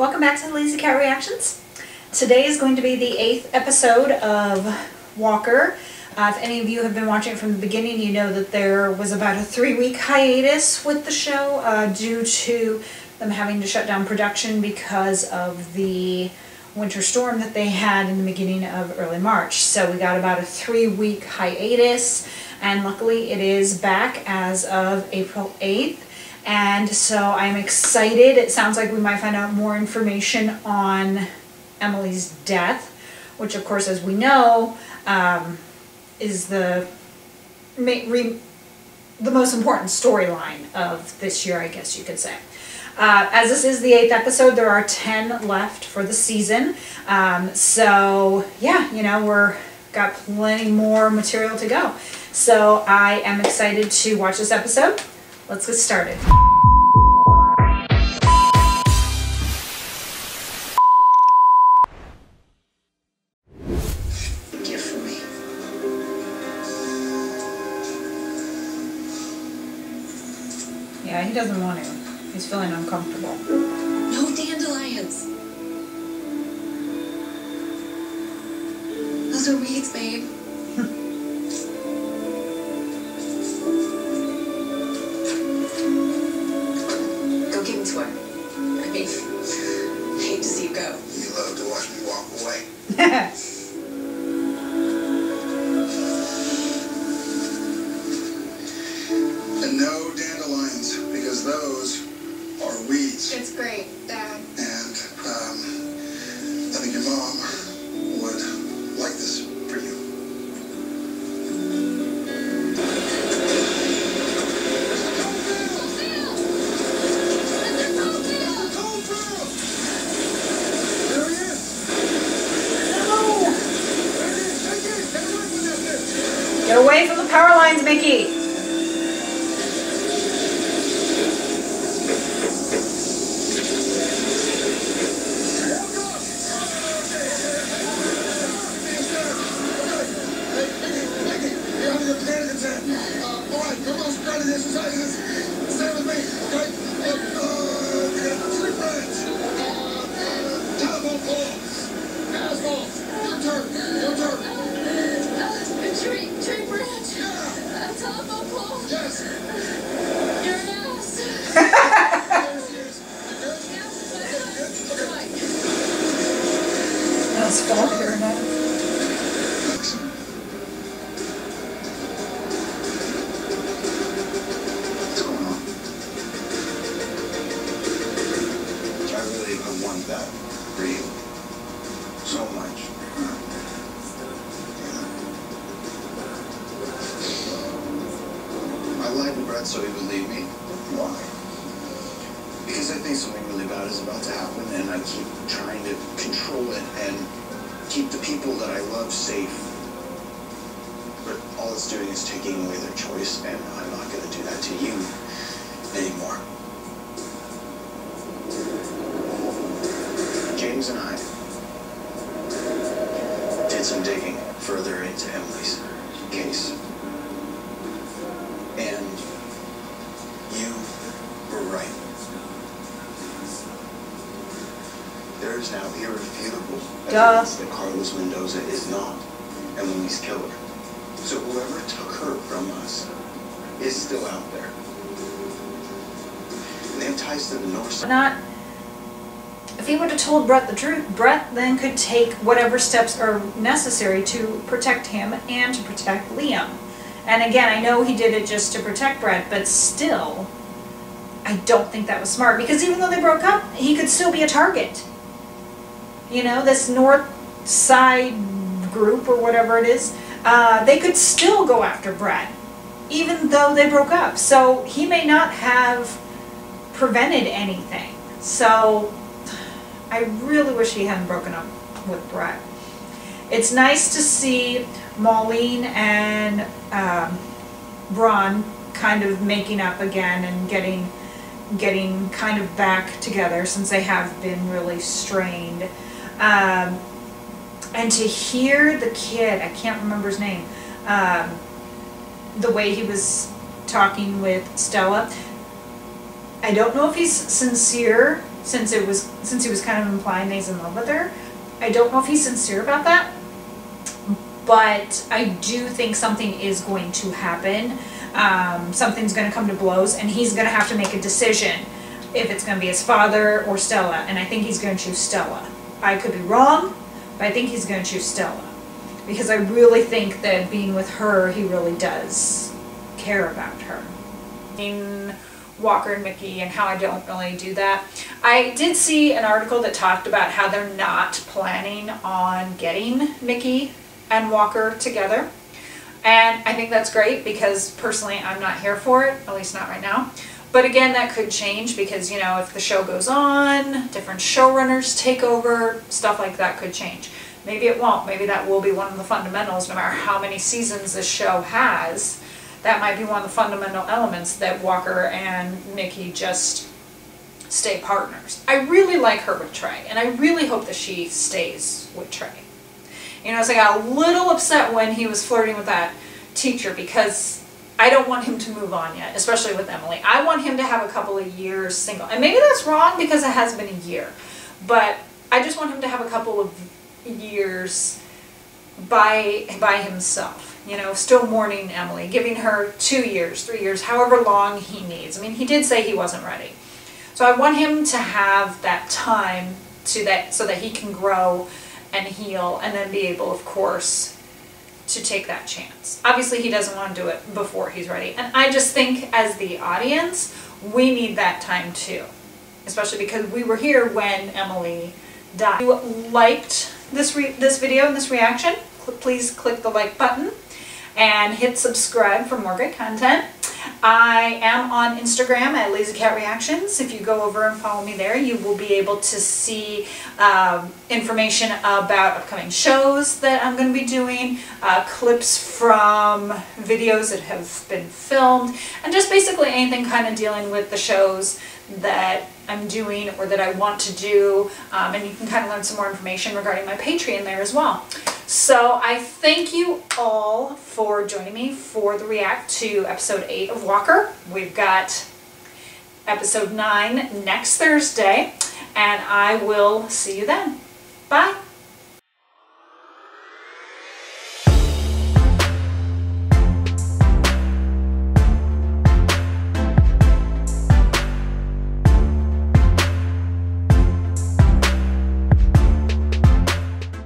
Welcome back to the Lazy Cat Reactions. Today is going to be the eighth episode of Walker. Uh, if any of you have been watching from the beginning, you know that there was about a three-week hiatus with the show uh, due to them having to shut down production because of the winter storm that they had in the beginning of early March. So we got about a three-week hiatus, and luckily it is back as of April 8th. And so I'm excited. It sounds like we might find out more information on Emily's death, which of course, as we know, um, is the the most important storyline of this year, I guess you could say. Uh, as this is the eighth episode, there are 10 left for the season. Um, so yeah, you know, we're got plenty more material to go. So I am excited to watch this episode. Let's get started. Yeah, he doesn't want to. He's feeling uncomfortable. No dandelions. Those are weeds, babe. Power I lied to Brett so he would leave me. Why? Because I think something really bad is about to happen and I keep trying to control it and keep the people that I love safe. But all it's doing is taking away their choice and I'm not going to do that to you anymore. James and I did some digging further into Emily's case. And you were right. Is now irrefutable Duh. that Carlos Mendoza is not Emily's killer. So whoever took her from us is still out there. And they have ties to the north side. Not. If he would have told Brett the truth, Brett then could take whatever steps are necessary to protect him and to protect Liam. And again, I know he did it just to protect Brett, but still, I don't think that was smart because even though they broke up, he could still be a target. You know, this North Side group or whatever it is, uh, they could still go after Brett, even though they broke up. So he may not have prevented anything. So I really wish he hadn't broken up with Brett. It's nice to see Maureen and um, Braun kind of making up again and getting getting kind of back together since they have been really strained. Um, and to hear the kid, I can't remember his name, um, the way he was talking with Stella, I don't know if he's sincere since it was since he was kind of implying that he's in love with her. I don't know if he's sincere about that, but I do think something is going to happen. Um, something's going to come to blows, and he's going to have to make a decision if it's going to be his father or Stella. And I think he's going to choose Stella. I could be wrong, but I think he's going to choose Stella because I really think that being with her, he really does care about her. In Walker and Micki and how I don't really do that. I did see an article that talked about how they're not planning on getting Micki and Walker together. And I think that's great because personally I'm not here for it, at least not right now. But again, that could change because, you know, if the show goes on, different showrunners take over, stuff like that could change. Maybe it won't. Maybe that will be one of the fundamentals, no matter how many seasons this show has. That might be one of the fundamental elements that Walker and Micki just stay partners. I really like her with Trey, and I really hope that she stays with Trey. You know, so I got a little upset when he was flirting with that teacher because I don't want him to move on yet, especially with Emily. I want him to have a couple of years single. And maybe that's wrong because it has been a year. But I just want him to have a couple of years by by himself. You know, still mourning Emily, giving her two years, three years, however long he needs. I mean, he did say he wasn't ready. So I want him to have that time to that so that he can grow and heal and then be able, of course, to take that chance. Obviously, he doesn't want to do it before he's ready. And I just think as the audience, we need that time too. Especially because we were here when Emily died. If you liked this, this video and this reaction, cl please click the like button and hit subscribe for more great content. I am on Instagram at LazyCat Reactions. If you go over and follow me there, you will be able to see um, information about upcoming shows that I'm going to be doing, uh, clips from videos that have been filmed, and just basically anything kind of dealing with the shows that I'm doing or that I want to do. Um, and you can kind of learn some more information regarding my Patreon there as well. So I thank you all for joining me for the react to episode 8 of Walker. We've got episode 9 next Thursday, and I will see you then. Bye.